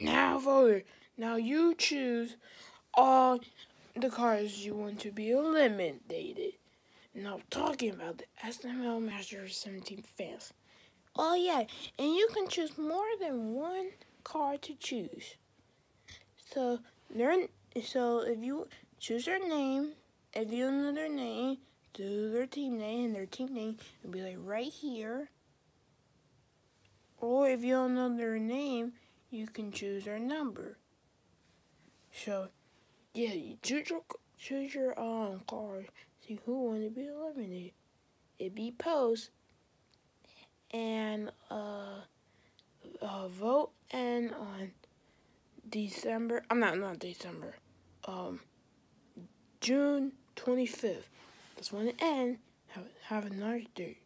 Now voter, now you choose all the cars you want to be eliminated. Now talking about the SML Master 17 fans. Oh yeah, and you can choose more than one car to choose. So their so if you choose their name, if you know their name, do their team name, and their team name will be like right here. Or if you don't know their name, you can choose their number. So, yeah, you choose your choose your um card. See who want to be eliminated. It be post and uh, uh vote and on December. I'm not not December. Um, June twenty fifth. That's when it ends. Have have a nice day.